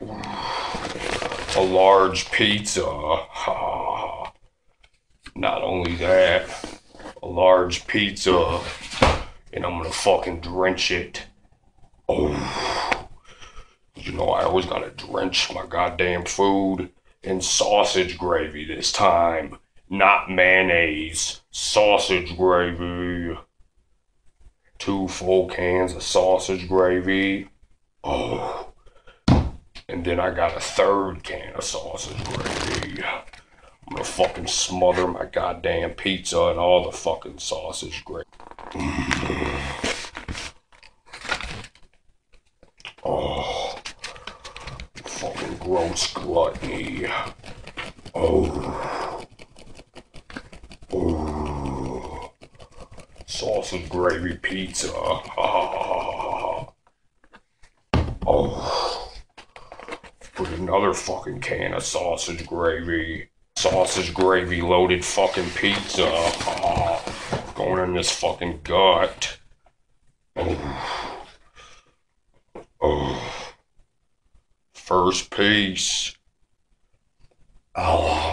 a large pizza. Not only that, a large pizza, and I'm gonna fucking drench it. Oh, you know I always gotta drench my goddamn food in sausage gravy this time, not mayonnaise. Sausage gravy. Two full cans of sausage gravy. Oh. And then I got a third can of sausage gravy. I'm gonna fucking smother my goddamn pizza and all the fucking sausage gravy. Mm. Oh, fucking gross gluttony. Oh, oh, sausage gravy pizza. Oh, put another fucking can of sausage gravy. Sausage gravy loaded fucking pizza. Ah, going in this fucking gut. Oh. Oh. First piece. Oh.